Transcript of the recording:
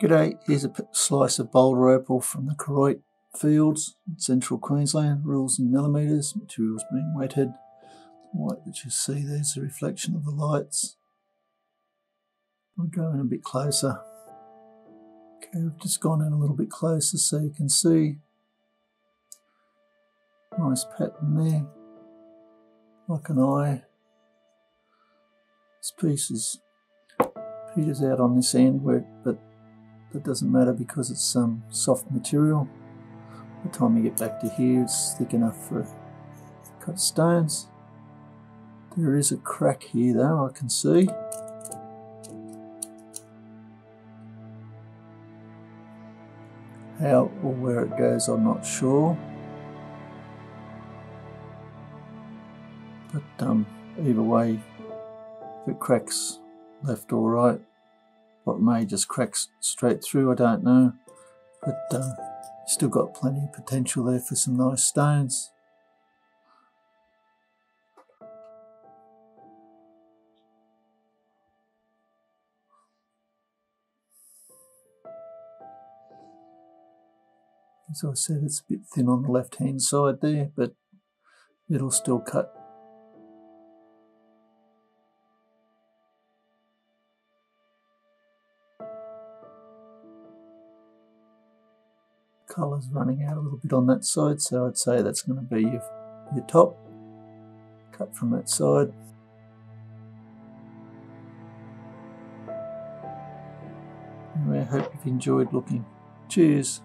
G'day, here's a slice of boulder opal from the Koroit Fields, central Queensland, rules in millimetres, materials being wetted. The white that you see there's the reflection of the lights. We'll go in a bit closer. Okay, we've just gone in a little bit closer so you can see. Nice pattern there, like an eye. This piece is peters out on this end, where, but that doesn't matter because it's some soft material. By the time you get back to here, it's thick enough for cut stones. There is a crack here though, I can see. How or where it goes, I'm not sure. But um, either way, if it cracks left or right, what may just crack straight through, I don't know. But uh, still got plenty of potential there for some nice stones. As I said, it's a bit thin on the left hand side there, but it'll still cut colours running out a little bit on that side so I'd say that's going to be your, your top. Cut from that side. Anyway I hope you've enjoyed looking. Cheers